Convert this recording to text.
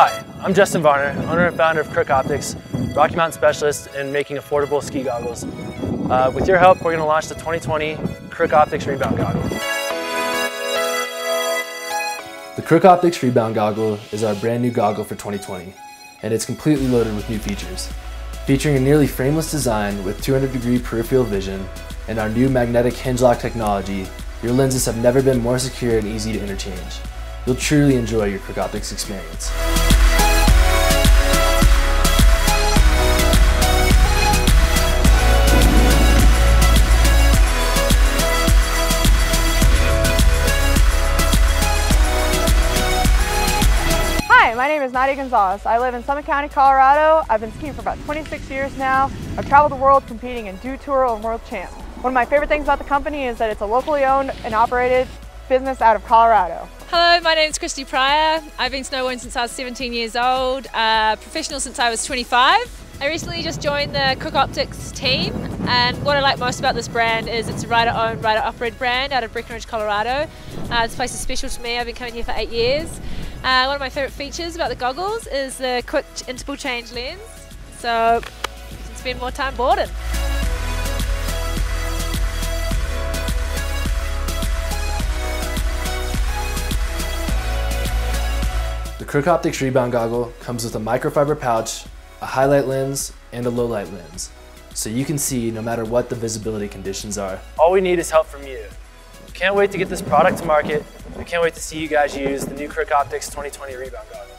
Hi, I'm Justin Varner, owner and founder of Crook Optics, Rocky Mountain specialist in making affordable ski goggles. Uh, with your help, we're going to launch the 2020 Crook Optics Rebound Goggle. The Crook Optics Rebound Goggle is our brand new goggle for 2020, and it's completely loaded with new features. Featuring a nearly frameless design with 200 degree peripheral vision and our new magnetic hinge lock technology, your lenses have never been more secure and easy to interchange. You'll truly enjoy your Optics experience. Hi, my name is Nadia Gonzalez. I live in Summit County, Colorado. I've been skiing for about 26 years now. I've traveled the world competing in Dew Tour and World Champ. One of my favorite things about the company is that it's a locally owned and operated business out of Colorado. Hello, my name is Christy Pryor. I've been snowboarding since I was 17 years old, uh, professional since I was 25. I recently just joined the Crook Optics team, and what I like most about this brand is it's a rider owned, rider operated brand out of Breckenridge, Colorado. Uh, this place is special to me, I've been coming here for eight years. Uh, one of my favourite features about the goggles is the quick interval change lens, so you can spend more time boarding. Crook Optics Rebound Goggle comes with a microfiber pouch, a highlight lens, and a low light lens, so you can see no matter what the visibility conditions are. All we need is help from you. Can't wait to get this product to market. I can't wait to see you guys use the new Crook Optics 2020 Rebound Goggle.